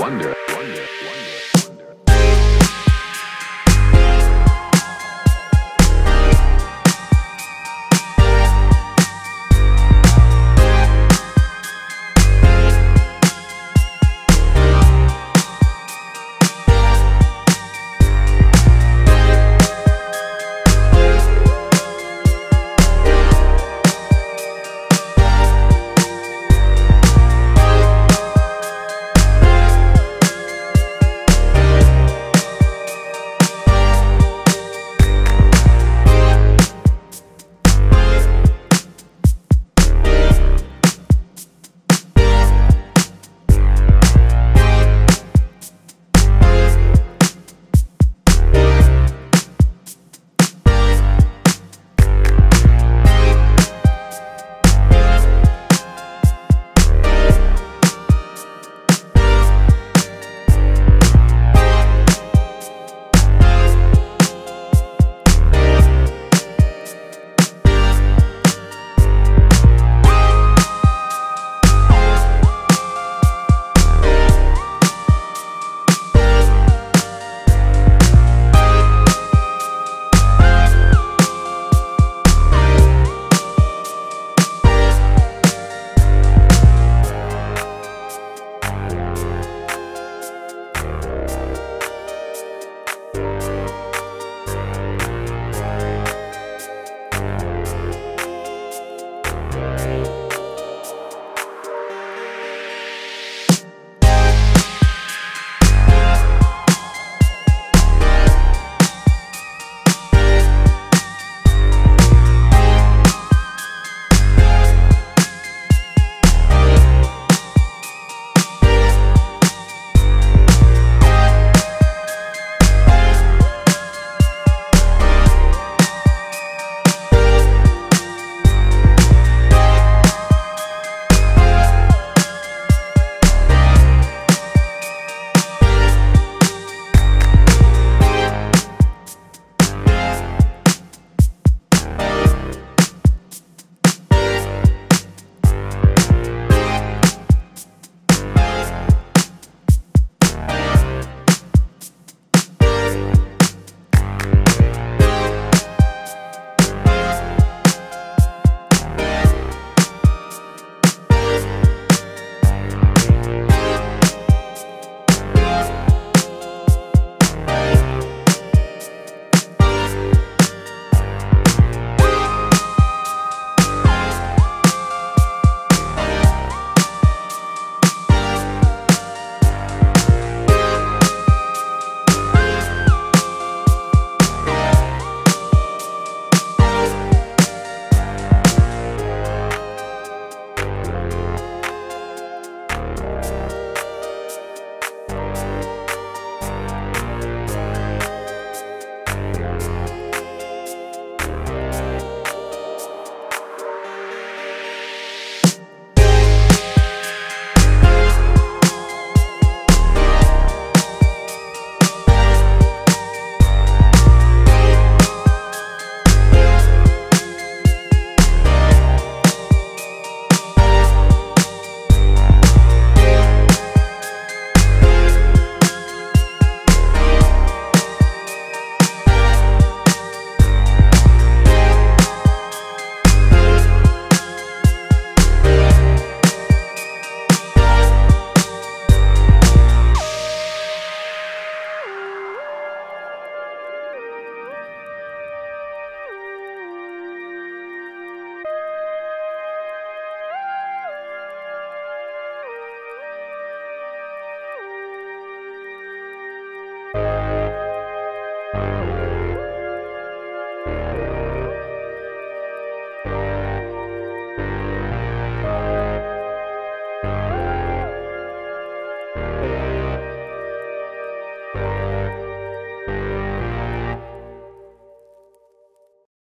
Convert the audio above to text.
wonder, wonder, wonder.